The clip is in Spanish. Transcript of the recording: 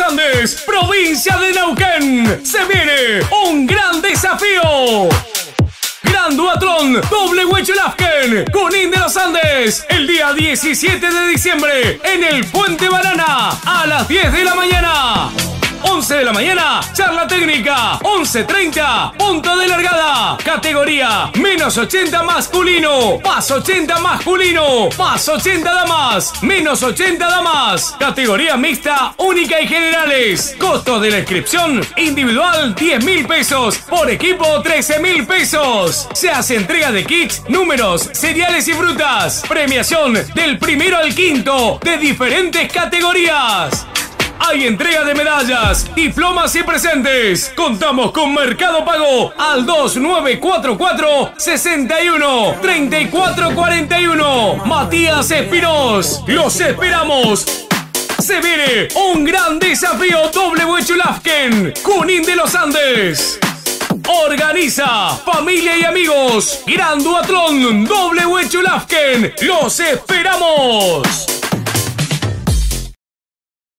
Andes, provincia de Neuquén. Se viene un gran desafío. Gran Duatlón Doble Huechelafken Cunín de los Andes el día 17 de diciembre en el Puente Banana a las 10 de la mañana. 11 de la mañana, charla técnica. 11.30, punto de largada. Categoría menos 80 masculino, más 80 masculino, más 80 damas, menos 80 damas. Categoría mixta, única y generales. Costo de la inscripción individual 10 mil pesos, por equipo 13 mil pesos. Se hace entrega de kits, números, cereales y frutas. Premiación del primero al quinto de diferentes categorías. Hay entrega de medallas, diplomas y presentes. Contamos con Mercado Pago al 2944 61 3441. Matías Espinos, los esperamos. Se viene un gran desafío doble Huechulafken, Junín de los Andes. Organiza familia y amigos. Gran Duatlón doble Huechulafken. Los esperamos.